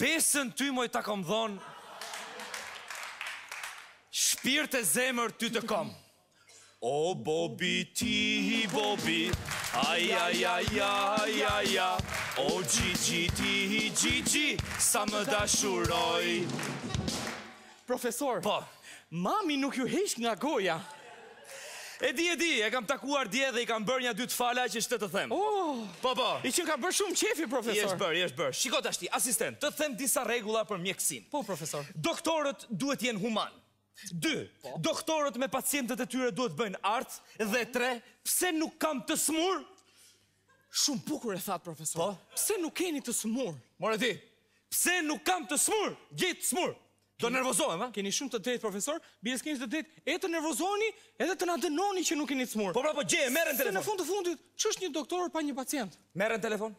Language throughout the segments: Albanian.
Besën ty moj ta kom dhon Shpirt e zemër ty të kom O bobi ti hi bobi Aj aj aj aj aj aj O gjigji ti hi gjigji Sa më dashuroj Profesor, mami nuk ju heq nga goja. E di, e di, e kam takuar dje dhe i kam bërë nja dy të fala që ç'të të them. Oh! Po, po. I qenka bërë shumë qefi, profesor. I është bërë, i është bërë. Shiko tashti, asistent, të them disa rregulla për mjekësinë. Po, profesor. Doktorët duhet të jenë humanë. Dy, doktorët me pacientët e tyre duhet të bëjnë art dhe tre, pse nuk kam të smur? Shumë bukur e thatë, profesor. Po? Pse nuk keni të smur? More ti, pse nuk kam të smur? Gjej të smur. Do nervozohem, a? Keni shumë të drejtë, profesor. Biles keni të drejtë e të nervozoheni edhe të na dënoni që nuk keni të smur. Po pra, po gjej, e merre në telefon. Se në fund të fundit, ç'është një doktor pa një pacient? Merre në telefon.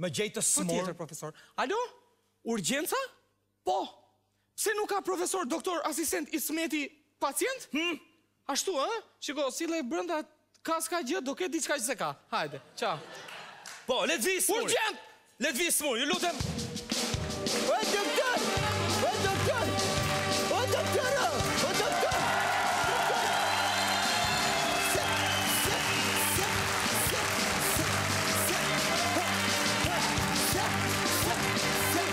Më gjej të smur. Patjetër, profesor. Alo? Urgjenca? Po! Pse nuk ka profesor, doktor, asistent Ismeti, pacient? Hm? Ashtu, ë? Shiko, sille brenda, ka s'ka gjë, do ketë diçka që s'e ka. Hajde, çao. Po, le të vijë i smuri. Urgjent! Le të vijë i smuri, ju lutem. O doktor! O doktor! O doktor! O doktor!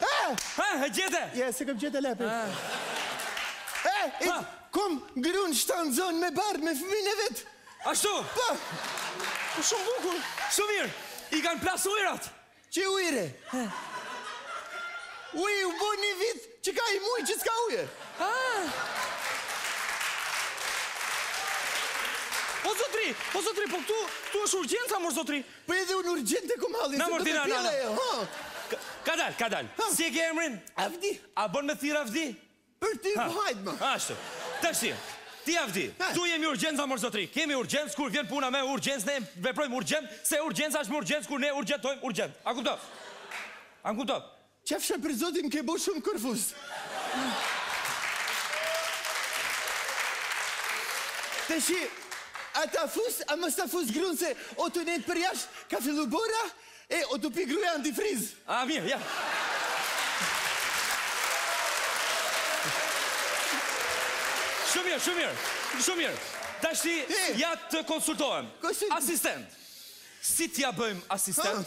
Eh! Eh, e gjete! Ja, se ku më gjete lepe. Eh! Eh, e kom grun shtatzonë me barrë me fëmin e vet. Ashtu? Po! Po shumë bukur. Shumë mirë, i kanë plas ujrat. Ç'ujra? Eh. Uj, u bo një vit që ka i muj që s'ka ujë. Ah! O zotri, o zotri, po këtu, këtu është urgjenca, mor zotri. Po edhe unë urgjent e kom hallin, se do të pjellë ajo, ha! Ka dalë, ka dalë. Si e ke emrin? Avdi. A bën me thirr Avdi? Për ty, po hajt më. Ashtu. Tashi, ti Avdi, këtu jemi urgjenca mor zotëri. Kemi urgjencë, kur vjen puna me urgjencë, ne veprojmë urgjent, se urgjenca është me urgjencë kur ne urgjentojmë urgjent. A kupton? A më kupton? Qefsha për zotin më ke bo shum konfuz. Tashi a ta fus a mos ta fus grun se osht tu nejt përjasht ka fillu bora e osht tu pi gruja antifriz. Ah mirë ja. Shumë mirë, shumë mirë. Shumë mirë. Tashi ja të konsultohem. Asistent. Si t'ja bëjmë asistent?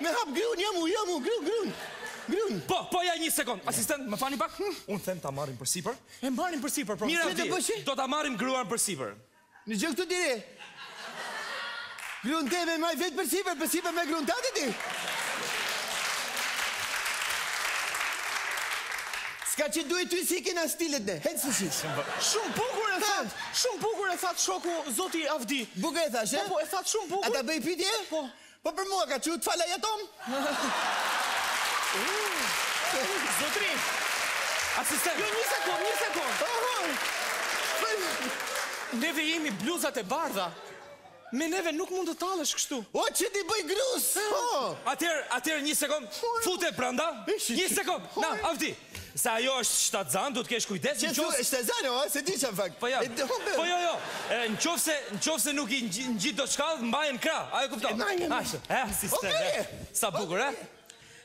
Me hap gryn jam u jam u gry gryn. Gryn. Po, po ja një sekond. Asistent, më fani pak? Hm? Un them ta marrim përsipër. E marrim përsipër, po. Mirë, do bësh? Do ta marrim gruan përsipër. Në gjë këtu dire. Gryn ta maj vet përsipër, përsipër me gryn tate ti. Ska që duhet ty si kena stilet ne, hec shi shi. Shumë bukur e thot, shumë bukur e thot shoku zoti Avdi. Bukur e thash, e? Po, po, e thot shumë bukur. A ta bëj pytje? Po. Po për mua ka çu të fala e tëmë? Zotri! Asistent! Jo, një sekond, një sekond! Neve jemi bluzat e bardha. Me neve nuk mund të tallesh kështu. O, që t'i bëj grus! Atëherë, atëherë një sekond, fute brenda. Një sekond, na, Avdi. Se ajo është shtatzanë, duhet të kesh kujdes. Çe thua shtatzanë, o, se di çfarë në fakt. Po jo. Po jo, jo. Në qoftë se, në qoftë se nuk i ngjit dot shkallët, mbaje në krah. A e kupton? Ashtu. Ëh, asistent. Sa bukur, ëh.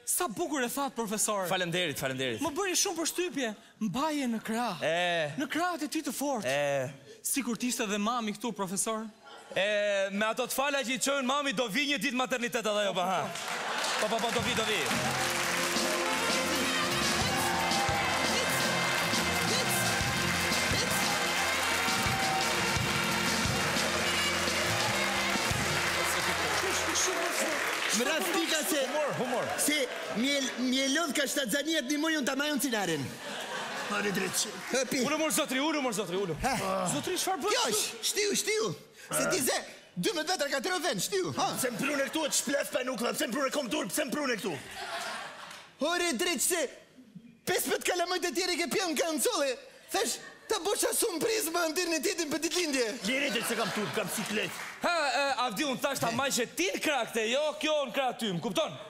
Sa bukur e thatë, profesor. Faleminderit, faleminderit. Më bëri shumë përshtypje. Mbaje në krah. Ëh. Në krahët e tu të fortë. Ëh. Sikur të ishte dhe mami këtu, profesor. E me ato të fala që i çojnë mamit do vijë një ditë maternitet edhe ajo po po po po do vijë do vijë. Më raftë pika se... Humor, humor. Se m'lodh kjo shtatzania nënt muj unë të majë unë cinarin. More dreq. Hëpi. Ulë mor zotri, ulë mor zotri, ulë. Zotri çfarë bën? Kjo shtyhu, shtyhu. Se ti ze 12 metra katror vend, shtyhu. Ha. Pse më prune këtu e çples pa nuk, pse më prune kom turp, pse më prune këtu? Ore dreq se 15 kalamaj të tjerë i ke pjellë në kasolle. Thash, ta bësh ashtu në prizë më ndirë në tetin për ditëlindje. Liri dhe se kam turp, kam siklet. Ha, Avdi, unë thash ta majshe ti në krah këtë, jo kjo në krah ty, më kupton?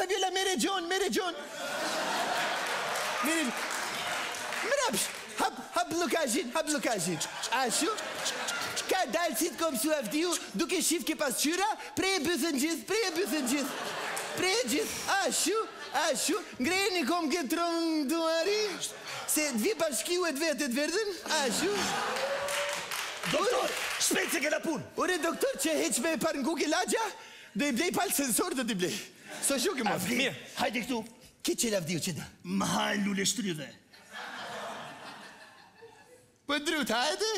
Fabiola merre gjun merre gjun Merre Mrapsh Hap hap bllokazhin hap bllokazhin Ashtu Ka dal si të komsu Avdiu Duke shif ke pasqyra Prej e bythën gjith Prej e bythën gjith Prej e gjith Ashtu Ashtu Ngreni kom ke tron duari Se të vje bashkiu e të ve të verdhen Ashtu Doktor Shpejt se kena pun Ore doktor qesh me e par gjith lagja Do i blej pal sensor do ti blej Së shuki mos Avdi Mirë hajde këtu Ke qelë Avdiu që do Me hangër luleshtrydhe Po drut hajde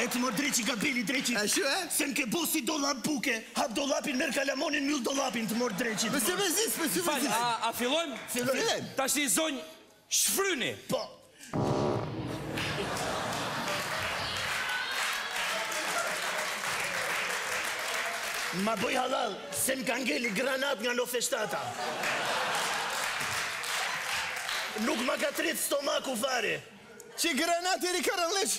Ec mor dreqi gabel i dreqit Ashtu e Se mke bo si dollap buke Hap dollapin merr kalamonin mbyll dollapin të mor dreqit Më se me zis më se me zis A fillojmë Fillojmë Tashti zonjë Shfryni, po! Ma bëj halal, se më ka ngeli granat nga nëntëdhjeteshtata. Nuk ma ka tret stomaku fare. Që granatë i ri ke rën lesh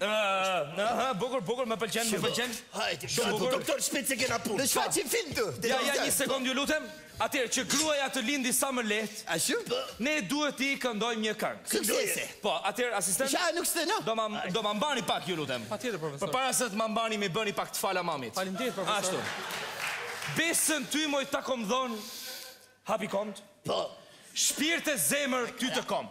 Aha, bukur, bukur, më pëlqen, më pëlqen. Hajde, shumë bukur. Doktor shpejt se kena punë. Ne ç'fa qi fëmitë? Ja, ja, një sekondë ju lutem. Atëherë që gruaja të lindi sa më lehtë. A shumë? Po. Ne duhet t'i këndojmë një këngë. Suksese. Po, atëherë asistent. Ja, nuk s'të në. Do ma do ma mbani pak ju lutem. Patjetër profesor. Përpara se të ma mbani më bëni pak të fala mamit. Faleminderit profesor. Ashtu. Besën ty moj ta kom dhon'. Hapi komt. Po. Shpirt e zemër ty të kom.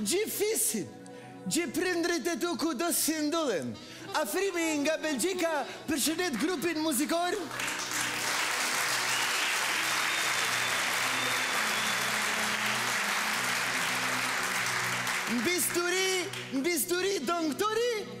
Gjith fisit, gjith prindërit e tu kudo që ndodhen. Afrimi nga Belgjika përshëndet grupin muzikor. Mbisturi, mbisturi doktori.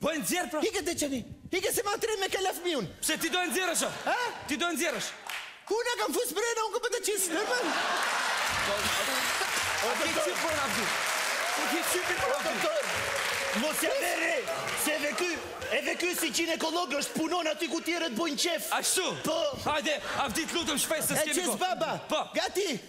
Po e nxjerr pra. Ik te qeni. Ik se ma trem me këllaf fmiun. Pse ti do e nxjerrësh o. He? Ti do e nxjerrësh. Ku unë e kam fus brena unë ku po ta qis. Normal. O ke qyp për na dy. O ke qyp për na dy. Doktor. Mos ja ver re. Se edhe ky, edhe ky si ginekolog është punon aty ku të tjerët bojnë qef. Ashtu. Po. Hajde Avdi të lutem shpejt se s'kemi kohë. E qes baba. Po. Gati.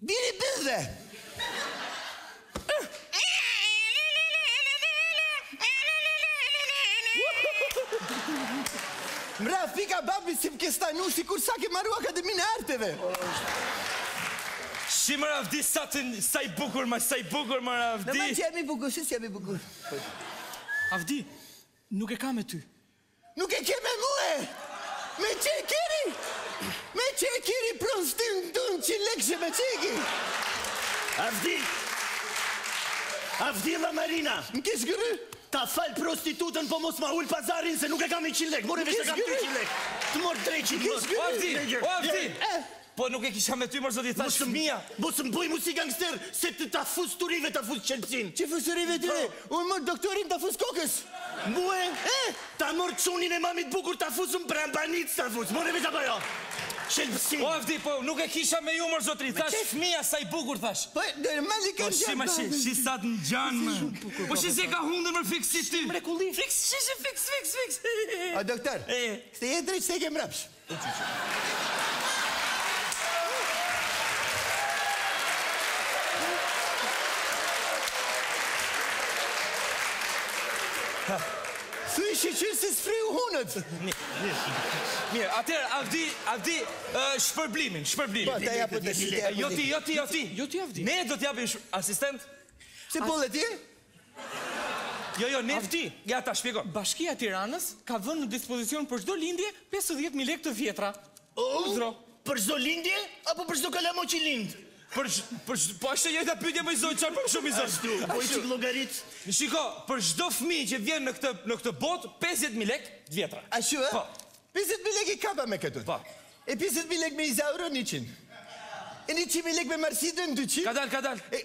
Biri bythve! Bre, fika babi si po kajke,, si kur sa ke maru Akademinë e Arteve. Shi mor Avdi sa të një, sa i bukur, ma sa i bukur mor Avdi. Në ma që jemi bukur, shi si jemi bukur. Avdi, nuk e kam me ty. Nuk e ke me mue! Me qe kiri! Me qe kiri pronstin dun që lekshë me qeki! Avdi! Avdi, la Marina! Më ke zgëry! Ta fal prostitutën po mos ma ul pazarin se nuk e kam njëqind lek! More vesh të kam dyqind lek! Të mor dreqin! Më ke zgëry! O Avdi! O Avdi! Po nuk e kisha me ty mor zotri thash fëmija. Mos më bëj mu si gangster se të ta fus turive ta fus qelbësirë. Ç'i fus turive ty bre? Ta mor doktorin ta fus kokës. Mue? E! Ta mor çunin e mamit bukur ta fus në prapanicë ta fus. More vesh apo jo? Qelbësirë. O Avdi po nuk e kisha me ju mor zotri i thash fëmija sa i bukur thash. Po normal i ka ngjarë babës. Po shi ma shi shi sa të ngjan më. Po shi se ka hundën mor fiks si ty. Mrekulli. Fiks shi shi fiks fiks fiks. O doktor. E. Ktheje drejt se e ke mbrapsht. Fshiji ç'i ke, fshiji hundët. Mirë, atëherë Avdi, Avdi, shpërblimin, shpërblimin. Po, ta jap, ta shpjegoj. Jo ti, jo ti, jo ti. Jo ti Avdi. Ne do të japim asistencë. Se polle ti? Jo, jo, Avdi, ja ta shpjegoj. Bashkia e Tiranës ka vënë në dispozicion për çdo lindje pesëdhjetë mijë lekë të vjetra. Ëh? Për çdo lindje apo për çdo kalamo që lind? Për për po është e njëjta pyetje mo i zoti, çfarë po shumë i zoti. Ashtu, bëj çik llogaritë. Shiko, për çdo fëmijë që vjen në këtë në këtë botë pesëdhjetë mijë lekë të vjetra. Ashtu ë? Po. Pesëdhjetë mijë lekë i kapa me këtu. Po. E pesëdhjetë mijë lekë me Izaurën njëqind. E njëqind mijë lekë me Marsidën dyqind. Kadalë, kadalë.